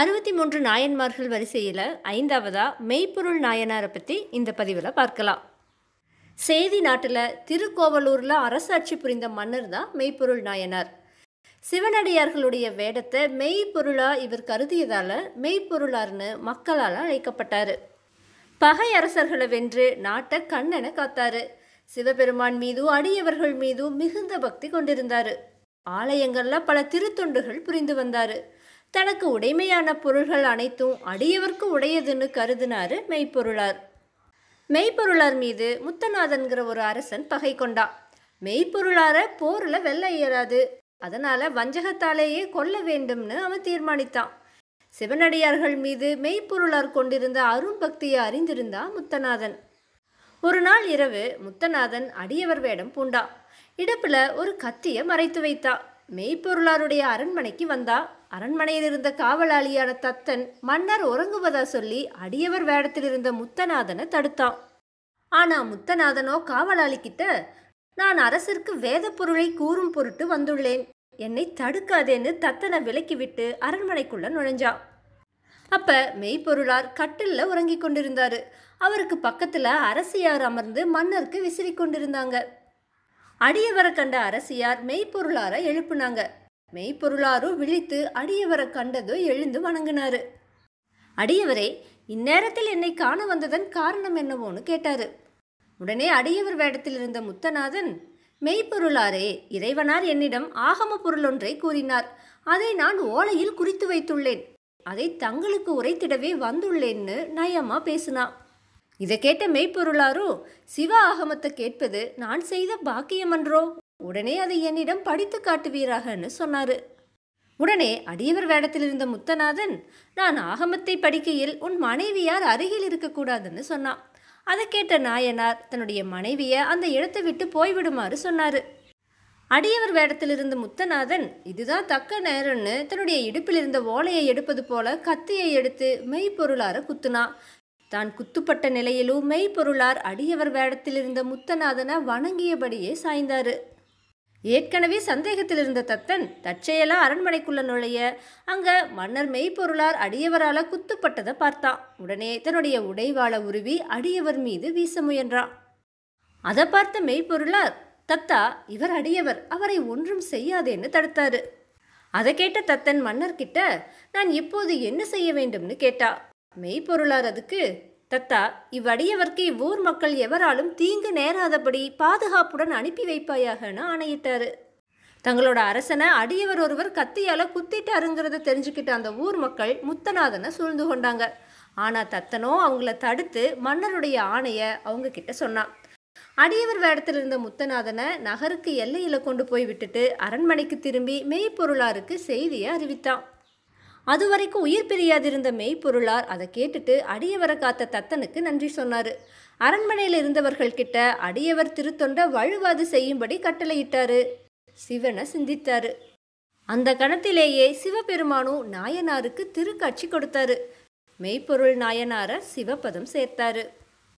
அறுபத்தி மூன்று நாயன்மார்கள் வரிசையில் ஐந்தாவதா மெய்ப்பொருள் நாயனாரை பற்றி இந்த பதிவில் பார்க்கலாம். சேதி நாட்டில் திருக்கோவலூரில் அரசாட்சி புரிந்த மன்னர் தான் மெய்ப்பொருள் நாயனார். சிவனடியார்களுடைய வேடத்தை மெய்ப்பொருளாக இவர் கருதியதால் மெய்ப்பொருளார்னு மக்களால் அழைக்கப்பட்டார். பகை அரசர்களை வென்று நாட்டை கண்ணென காத்தாரு. சிவபெருமான் மீதும் அடியவர்கள் மீதும் மிகுந்த பக்தி கொண்டிருந்தார். ஆலயங்களில் பல திருத்தொண்டுகள் புரிந்து வந்தார். தனக்கு உடைமையான பொருள்கள் அனைத்தும் அடியவர்க்கு உடையதுன்னு கருதினாரு மெய்ப்பொருளார். மெய்ப்பொருளார் மீது முத்தநாதன்கிற ஒரு அரசன் பகை கொண்டா. மெய்ப்பொருளார போரில் வெல்ல இயலாது. அதனால வஞ்சகத்தாலேயே கொல்ல வேண்டும்னு அவன் தீர்மானித்தான். சிவனடியார்கள் மீது மெய்ப்பொருளார் கொண்டிருந்த அருண்பக்தியை அறிந்திருந்தா முத்தநாதன். ஒரு நாள் இரவு முத்தநாதன் அடியவர் வேடம் பூண்டா. இடப்புல ஒரு கத்தியை மறைத்து வைத்தான் மெய்ப்பொருளாருடைய அரண்மனைக்கு வந்தா. அரண்மனையில் இருந்த காவலாளியான தத்தன் மன்னர் உறங்குவதா சொல்லி அடியவர் வேடத்தில் இருந்த முத்தநாதனை தடுத்தான். ஆனா முத்தநாதனோ காவலாளிக்கிட்ட நான் அரசருக்கு வேத பொருளை கூறும் பொருட்டு வந்துள்ளேன். என்னை தடுக்காதேன்னு தத்தனை விலக்கிவிட்டு அரண்மனைக்குள்ள நுழைஞ்சா. அப்ப மெய்ப்பொருளார் கட்டில்ல உறங்கி கொண்டிருந்தாரு. அவருக்கு பக்கத்துல அரசியார் அமர்ந்து மன்னருக்கு விசிறி கொண்டிருந்தாங்க. அடியவரை கண்ட அரசியார் மெய்ப்பொருளார எழுப்புனாங்க. மெய்ப்பொருளாரும் விழித்து அடியவரை கண்டதும் எழுந்து வணங்கினாரு. அடியவரே இந்நேரத்தில் என்னை காண வந்ததன் காரணம் என்னவோன்னு கேட்டாரு. உடனே அடியவர் வேடத்தில் இருந்த முத்தநாதன் மெய்ப்பொருளாரே இறைவனார் என்னிடம் ஆகம பொருள் ஒன்றை கூறினார். அதை நான் ஓலையில் குறித்து வைத்துள்ளேன். அதை தங்களுக்கு உரைத்திடவே வந்துள்ளேன்னு நயமா பேசினா. இதை கேட்ட மெய்ப்பொருளாரோ சிவ ஆகமத்தை கேட்பது நான் செய்த பாக்கியமன்றோ? உடனே அதை என்னிடம் படித்து காட்டுவீராகன்னு சொன்னாரு. உடனே அடியவர் வேடத்தில் இருந்த முத்தநாதன் நான் ஆகமத்தை படிக்கையில் உன் மனைவியார் அருகில் இருக்கக்கூடாதுன்னு சொன்னான். அதை கேட்ட நாயனார் தன்னுடைய மனைவியை அந்த இடத்தை விட்டு போய்விடுமாறு சொன்னாரு. அடியவர் வேடத்தில் இருந்த முத்தநாதன் இதுதான் தக்க நேரம்னு தன்னுடைய இடுப்பில் இருந்த ஓலையை எடுப்பது போல கத்தியை எடுத்து மெய்ப்பொருளார குத்துனா தான் குத்துப்பட்ட நிலையிலும் மெய்ப்பொருளார் அடியவர் வேடத்தில் இருந்த முத்தநாதனை வணங்கியபடியே சாய்ந்தாரு. ஏற்கனவே சந்தேகத்தில் இருந்த தத்தன் தற்செயலா அரண்மனைக்குள்ள நுழைய அங்க மன்னர் மெய்ப்பொருளார் அடியவரால குத்துப்பட்டதை பார்த்தான். உடனே தன்னுடைய உடைவாள உருவி அடியவர் மீது வீச முயன்றான். அதை பார்த்த மெய்ப்பொருளார் தத்தா இவர் அடியவர் அவரை ஒன்றும் செய்யாதேன்னு தடுத்தாரு அதை கேட்ட தத்தன் மன்னர்கிட்ட நான் இப்போது என்ன செய்ய வேண்டும்னு கேட்டா மெய்ப்பொருளார் அதுக்கு. தத்தா இவ்வடியவர்க்கு இவ்வூர் மக்கள் எவராலும் தீங்கு நேராதபடி பாதுகாப்புடன் அனுப்பி வைப்பாயாகன்னு ஆணையிட்டாரு. தங்களோட அரசனை அடியவர் ஒருவர் கத்தியால குத்திட்டாருங்கிறத தெரிஞ்சுக்கிட்ட அந்த ஊர் மக்கள் முத்தநாதனை சூழ்ந்து கொண்டாங்க. ஆனா தத்தனோ அவங்கள தடுத்து மன்னருடைய ஆணைய அவங்க கிட்ட சொன்னான் அடியவர் வேடத்தில் இருந்த முத்தநாதனை நகருக்கு எல்லையில கொண்டு போய் விட்டுட்டு அரண்மனைக்கு திரும்பி மெய்ப்பொருளாருக்கு செய்தியை அறிவித்தான். அதுவரைக்கும் உயிர் பிரியாதிருந்த மெய்ப்பொருளார் அதை கேட்டுட்டு அடியவரை காத்த தத்தனுக்கு நன்றி சொன்னார். அரண்மனையில் இருந்தவர்கள் கிட்ட அடியவர் திருத்தொண்ட வழுவாது செய்யும்படி கட்டளையிட்டாரு. சிவனை சிந்தித்தாரு. அந்த கணத்திலேயே சிவபெருமானும் நாயனாருக்கு திருக்காட்சி கொடுத்தாரு. மெய்ப்பொருள் நாயனார சிவபதம் சேர்த்தாரு.